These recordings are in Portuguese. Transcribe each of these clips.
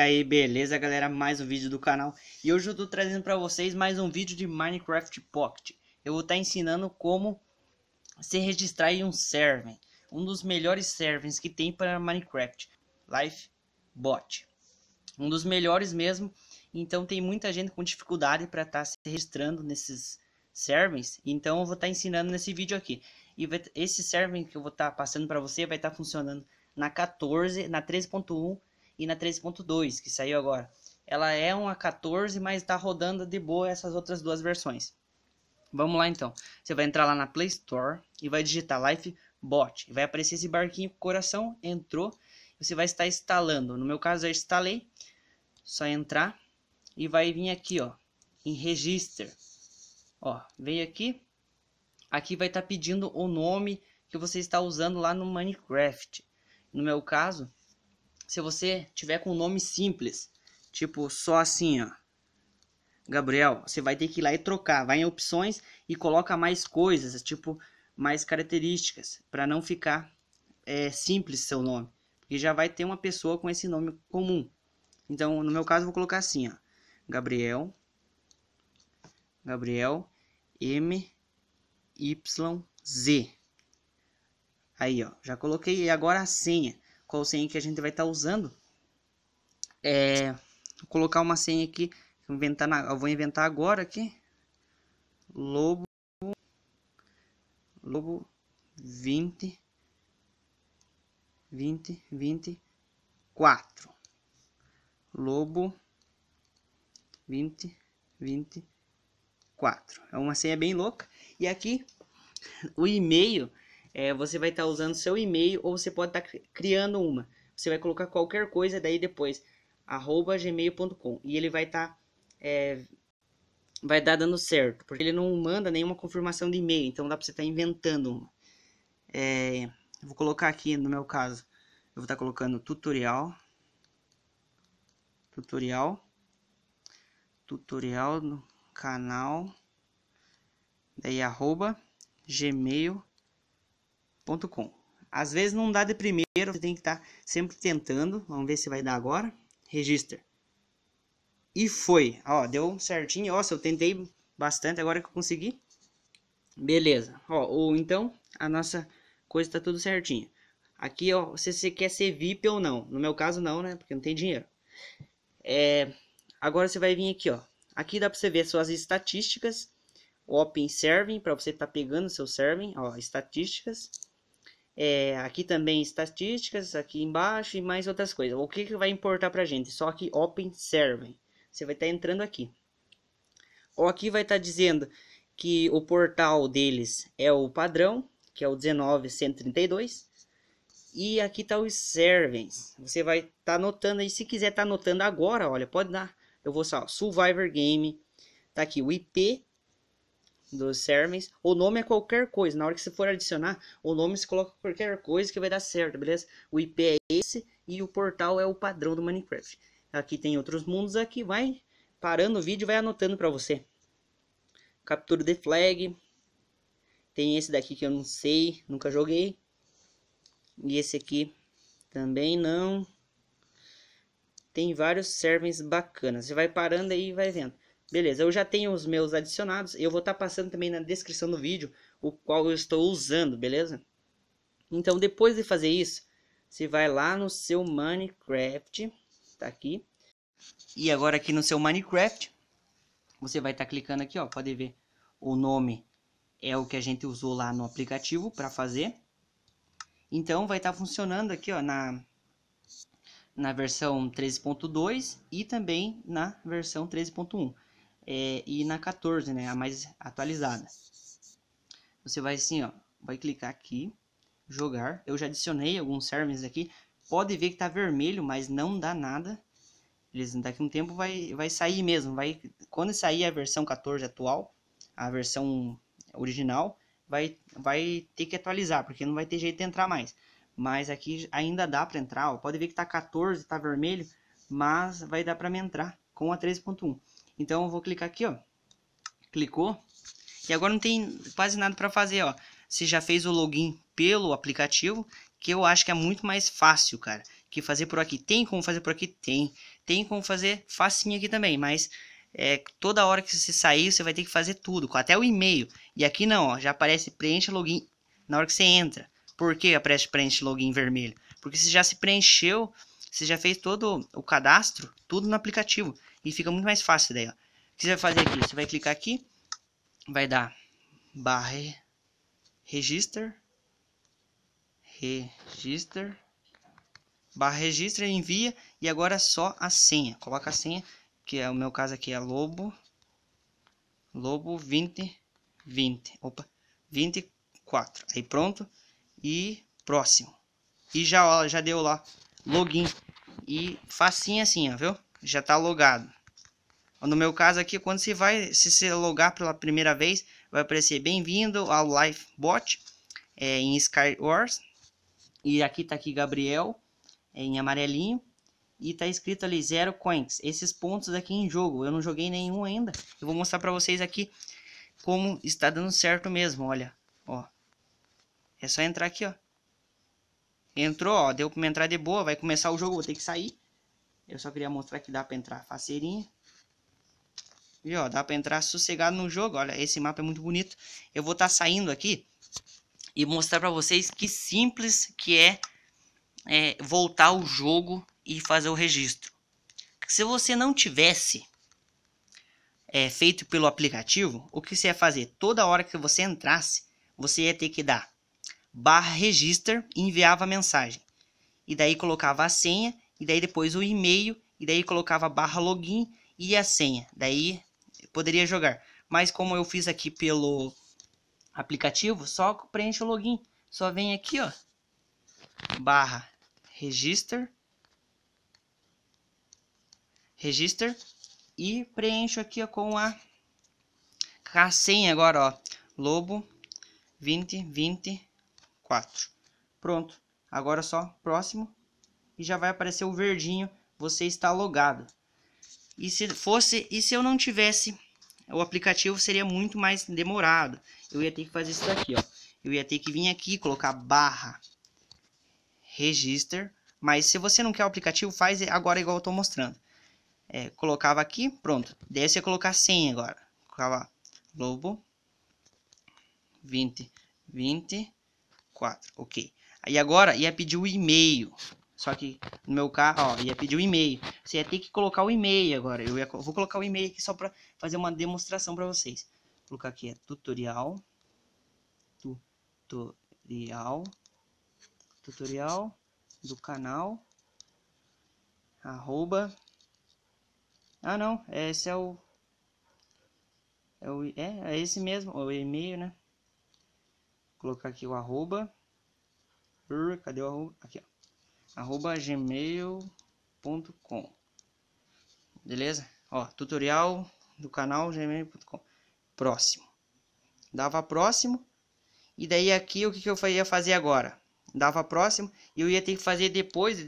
E aí, beleza, galera? Mais um vídeo do canal. E hoje eu tô trazendo pra vocês mais um vídeo de Minecraft Pocket. Eu vou estar tá ensinando como se registrar em um server. Um dos melhores servers que tem para Minecraft. Lifebot. Um dos melhores mesmo. Então tem muita gente com dificuldade para estar tá se registrando nesses servers. Então eu vou estar tá ensinando nesse vídeo aqui. E esse server que eu vou estar tá passando para você vai estar tá funcionando na 14, na 13.1 e na 13.2 que saiu agora. Ela é uma 14, mas está rodando de boa essas outras duas versões. Vamos lá então. Você vai entrar lá na Play Store e vai digitar Lifebot. Vai aparecer esse barquinho com coração, entrou. Você vai estar instalando. No meu caso eu instalei. Só entrar e vai vir aqui, ó, em Register. Ó, veio aqui. Aqui vai estar pedindo o nome que você está usando lá no Minecraft. No meu caso, se você tiver com um nome simples, tipo só assim, ó. Gabriel, você vai ter que ir lá e trocar. Vai em opções e coloca mais coisas, tipo mais características, para não ficar é, simples seu nome. Porque já vai ter uma pessoa com esse nome comum. Então, no meu caso, vou colocar assim, ó. Gabriel. Gabriel M Y Z. Aí, ó, já coloquei. Agora a senha qual senha que a gente vai estar tá usando. É, vou colocar uma senha aqui, vou inventar, na, eu vou inventar agora aqui. Lobo, lobo 20, 20, 24. Lobo 20, 24. É uma senha bem louca. E aqui o e-mail é, você vai estar tá usando seu e-mail ou você pode estar tá criando uma. Você vai colocar qualquer coisa daí depois, arroba gmail.com e ele vai estar tá, é, vai dar dando certo, porque ele não manda nenhuma confirmação de e-mail, então dá para você estar tá inventando uma. É, vou colocar aqui no meu caso, eu vou estar tá colocando tutorial, tutorial, tutorial no canal, daí arroba gmail com. Às vezes não dá de primeiro, você tem que estar tá sempre tentando. Vamos ver se vai dar agora. Registra. E foi. Ó, deu certinho. Ó, eu tentei bastante agora que eu consegui. Beleza. Ó, ou então a nossa coisa está tudo certinho. Aqui, ó, se você quer ser VIP ou não. No meu caso não, né? Porque não tem dinheiro. É, agora você vai vir aqui, ó. Aqui dá para você ver suas estatísticas. Open Serving, para você estar tá pegando seu serving, ó, estatísticas. É, aqui também estatísticas, aqui embaixo e mais outras coisas. O que, que vai importar para a gente? Só que Open Server. Você vai estar tá entrando aqui. Ou aqui vai estar tá dizendo que o portal deles é o padrão, que é o 19132. E aqui está os servers. Você vai estar tá anotando aí. Se quiser estar tá anotando agora, olha, pode dar. Eu vou só, Survivor Game. Tá aqui o IP dos servers. O nome é qualquer coisa. Na hora que você for adicionar, o nome se coloca qualquer coisa que vai dar certo, beleza? O IP é esse e o portal é o padrão do Minecraft. Aqui tem outros mundos aqui, vai parando o vídeo, vai anotando para você. Captura de flag. Tem esse daqui que eu não sei, nunca joguei. E esse aqui também não. Tem vários servers bacanas. Você vai parando aí e vai vendo. Beleza, eu já tenho os meus adicionados. Eu vou estar tá passando também na descrição do vídeo o qual eu estou usando, beleza? Então, depois de fazer isso, você vai lá no seu Minecraft, tá aqui. E agora aqui no seu Minecraft, você vai estar tá clicando aqui, ó, pode ver o nome é o que a gente usou lá no aplicativo para fazer. Então, vai estar tá funcionando aqui, ó, na na versão 13.2 e também na versão 13.1 é, e na 14, né, a mais atualizada. Você vai assim, ó, vai clicar aqui, jogar. Eu já adicionei alguns servers aqui. Pode ver que tá vermelho, mas não dá nada. Eles daqui um tempo vai vai sair mesmo, vai quando sair a versão 14 atual, a versão original, vai vai ter que atualizar, porque não vai ter jeito de entrar mais. Mas aqui ainda dá para entrar, ó. Pode ver que tá 14, tá vermelho, mas vai dar para me entrar com a 13.1. Então eu vou clicar aqui, ó. Clicou. E agora não tem quase nada para fazer, ó. Você já fez o login pelo aplicativo, que eu acho que é muito mais fácil, cara. que fazer por aqui. Tem como fazer por aqui? Tem. Tem como fazer facinho aqui também, mas é, toda hora que você sair, você vai ter que fazer tudo, até o e-mail. E aqui não, ó, já aparece preencha login na hora que você entra. Por que aparece preenche login vermelho? Porque você já se preencheu, você já fez todo o cadastro, tudo no aplicativo. E fica muito mais fácil daí, ó. O que você vai fazer aqui? Você vai clicar aqui, vai dar barra register, register, barra register, envia e agora só a senha. Coloca a senha, que é o meu caso aqui é lobo, lobo 20, 20, opa, 24. Aí pronto e próximo. E já, ó, já deu lá login e facinho assim, ó, viu? Já tá logado. No meu caso aqui, quando você vai se você logar pela primeira vez, vai aparecer bem-vindo ao Lifebot é, em Skywars. E aqui tá aqui Gabriel é, em amarelinho e tá escrito ali zero coins. Esses pontos aqui em jogo, eu não joguei nenhum ainda. Eu vou mostrar para vocês aqui como está dando certo mesmo, olha, ó. É só entrar aqui, ó. Entrou, ó, deu para entrar de boa, vai começar o jogo, vou ter que sair. Eu só queria mostrar que dá para entrar faceirinha. E ó, dá para entrar sossegado no jogo. Olha, esse mapa é muito bonito. Eu vou estar tá saindo aqui e mostrar para vocês que simples que é, é voltar ao jogo e fazer o registro. Se você não tivesse é, feito pelo aplicativo, o que você ia fazer? Toda hora que você entrasse, você ia ter que dar barra register e enviava a mensagem. E daí colocava a senha, e daí depois o e-mail, e daí colocava barra login e a senha. Daí poderia jogar. Mas como eu fiz aqui pelo aplicativo, só preenche o login. Só vem aqui, ó, barra register, register e preencho aqui ó, com a, com a senha agora, ó, lobo 2024. Pronto. Agora só próximo e já vai aparecer o verdinho, você está logado. E se fosse, e se eu não tivesse o aplicativo seria muito mais demorado. Eu ia ter que fazer isso daqui, ó. Eu ia ter que vir aqui colocar barra register, mas se você não quer o aplicativo, faz agora igual eu estou mostrando. É, colocava aqui, pronto. Daí você ia colocar senha agora. Colocava Lobo 20 24, ok. Aí agora ia pedir o e-mail. Só que no meu carro, ó, ia pedir o e-mail. Você ia ter que colocar o e-mail agora. Eu, ia, vou colocar o e-mail aqui só para fazer uma demonstração para vocês. Vou colocar aqui é tutorial. Tutorial. Tutorial do canal. Arroba. Ah, não. Esse é o. É, o, é, é esse mesmo. O e-mail, né? Vou colocar aqui o arroba. Cadê o arroba? Aqui, ó arroba gmail.com beleza? Ó tutorial do canal gmail.com próximo. Dava próximo e daí aqui o que, eu ia fazer agora? Dava próximo e eu ia ter que fazer depois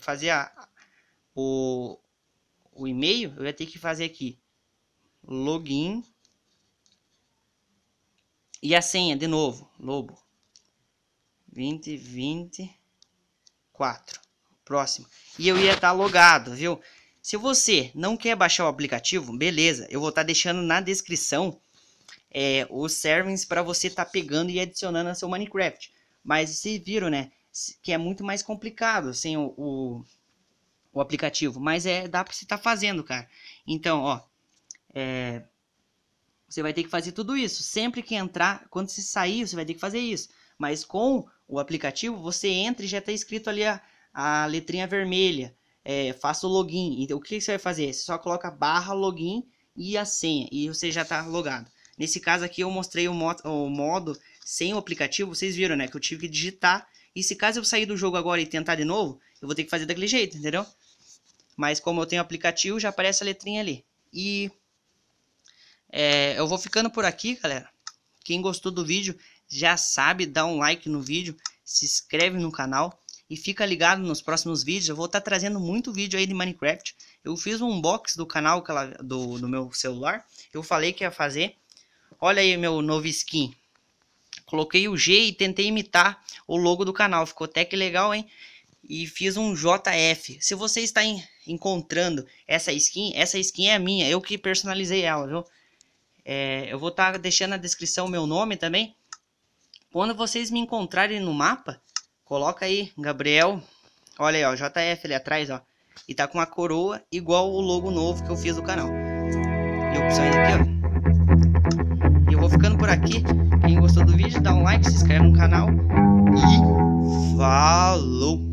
fazer a, o, o e-mail eu ia ter que fazer aqui login e a senha de novo lobo. 2020 4. Próximo. E eu ia estar tá logado, viu? Se você não quer baixar o aplicativo, beleza. Eu vou estar tá deixando na descrição é, os servings para você estar tá pegando e adicionando a seu Minecraft. Mas vocês viram, né? Que é muito mais complicado sem o, o, o aplicativo. Mas é dá para você estar tá fazendo, cara. Então, ó. É, você vai ter que fazer tudo isso. Sempre que entrar, quando você sair, você vai ter que fazer isso. Mas com o aplicativo, você entra e já está escrito ali a, a letrinha vermelha. É, faça o login. Então, o que você vai fazer? Você só coloca barra login e a senha. E você já está logado. Nesse caso aqui, eu mostrei o modo, o modo sem o aplicativo. Vocês viram, né? Que eu tive que digitar. E se caso eu sair do jogo agora e tentar de novo, eu vou ter que fazer daquele jeito, entendeu? Mas como eu tenho aplicativo, já aparece a letrinha ali. E é, eu vou ficando por aqui, galera. Quem gostou do vídeo, já sabe, dá um like no vídeo, se inscreve no canal e fica ligado nos próximos vídeos. Eu vou estar tá trazendo muito vídeo aí de Minecraft. Eu fiz um unboxing do canal do, do meu celular. Eu falei que ia fazer. Olha aí meu novo skin. Coloquei o G e tentei imitar o logo do canal. Ficou até que legal, hein? e fiz um JF. Se você está em, encontrando essa skin, essa skin é minha, eu que personalizei ela, viu? É, eu vou estar tá deixando na descrição o meu nome também. Quando vocês me encontrarem no mapa, coloca aí, Gabriel. Olha aí, ó, JF ali atrás, ó. E tá com uma coroa igual o logo novo que eu fiz do canal. E opções aqui, ó. Eu vou ficando por aqui. Quem gostou do vídeo, dá um like, se inscreve no canal. E falou!